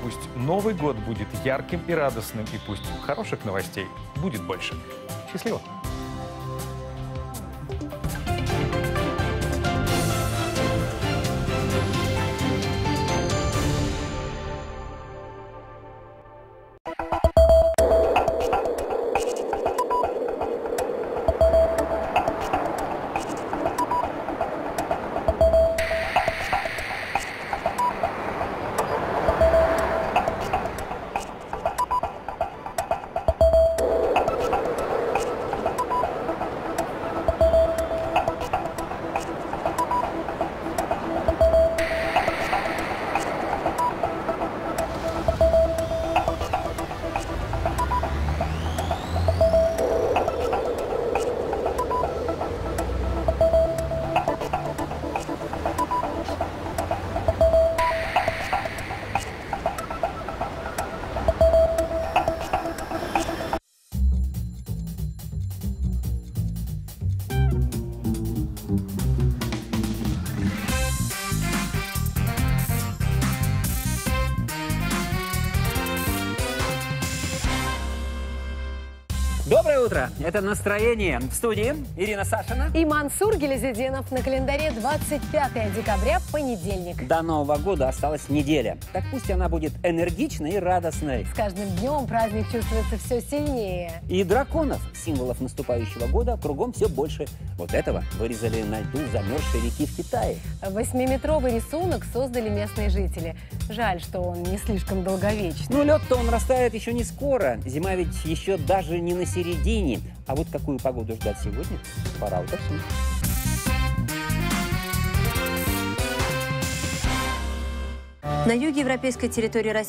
Пусть Новый год будет ярким и радостным, и пусть хороших новостей будет больше. Счастливо! Доброе утро! Это «Настроение» в студии Ирина Сашина. И Мансур Гелезидинов на календаре 25 декабря, понедельник. До Нового года осталась неделя. Так пусть она будет энергичной и радостной. С каждым днем праздник чувствуется все сильнее. И драконов, символов наступающего года, кругом все больше. Вот этого вырезали на льду замерзшей реки в Китае. Восьмиметровый рисунок создали местные жители. Жаль, что он не слишком долговечный. Ну, лед-то он растает еще не скоро. Зима ведь еще даже не на середине. А вот какую погоду ждать сегодня, пора уточнить. На юге европейской территории России